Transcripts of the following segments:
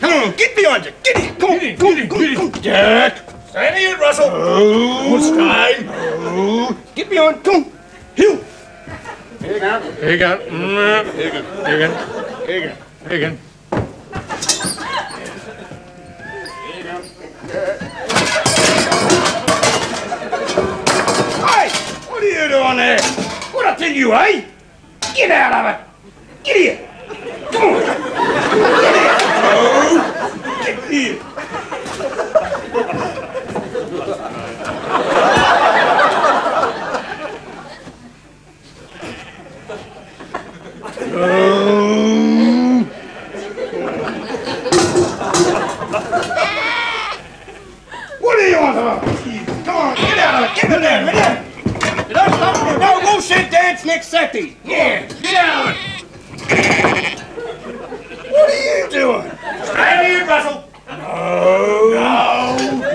Come on, get behind you. Get it. Come on, Get in, come get on, in, come get on, in. Jack. Steady it, Russell. Oh, Good stride. oh. Get behind. Come on. Hill. Here you go. Here you go. Mm, Here you go. Here you go. Here you go. Here you go. Hey, what are you doing there? What I tell you, eh? Get out of it. Get here. Come on. Get here. Oh, get here. What are you on about? Come on, get out of it. Get in there, get in. Stop. No, go sit dance next Saturday. Yeah, get out of it. What are you doing? Steady it, Russell. No, no,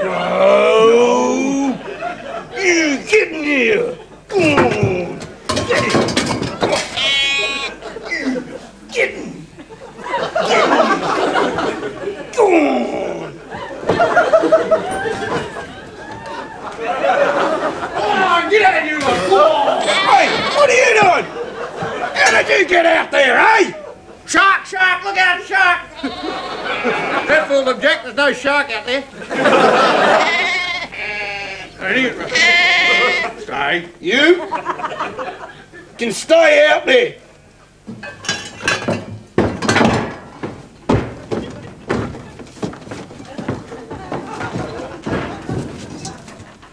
no. You get in here. Come on. Get it. Come on. You get in. Get in. Come on. Come on, get out of here. Hey, what are you doing? How did you get out there, eh? Shark, shark, look out, shark. Careful, object, there's no shark out there. Steady it, Russell. Stay. You can stay out there.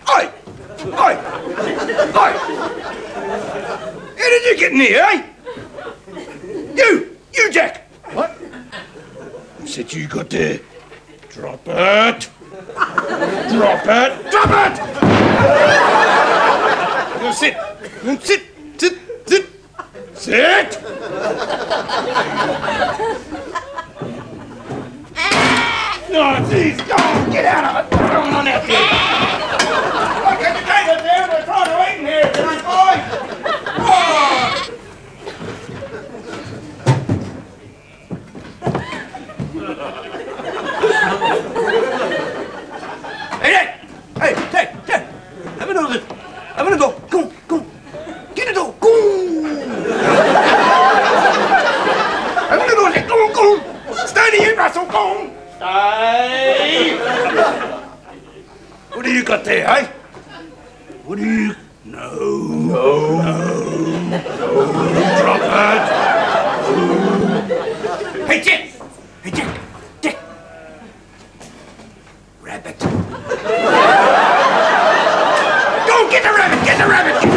Oi! Oi! Oi! How did you get in here, eh? You! You, Jack! What? I said you got there. Drop it! Drop it! Drop it! Now sit. Now sit. Sit. Sit. Sit. No, jeez. Go. Get out of it. What's going on out there? Look at the table there. They're trying to eat in here. Can I boy? Oh. Hey, hey! Hey, hey, hey! Have another. Have another. Come on, come on. Get it. Come on. Have another. Come on, come on. Stay here, Russell. On. Stay. What do you got there, eh? What do you... No. No. No. No. Drop it. Hey, Jack. Hey, Jack. Jack. Rabbit. Get the rabbit!